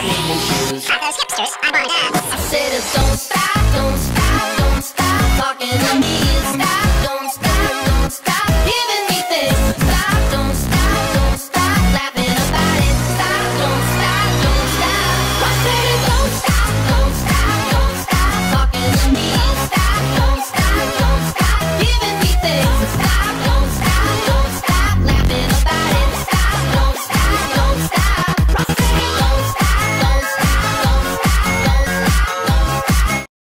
body and shoes. Are those hipsters? I wanna dance. I said, don't stop, don't stop,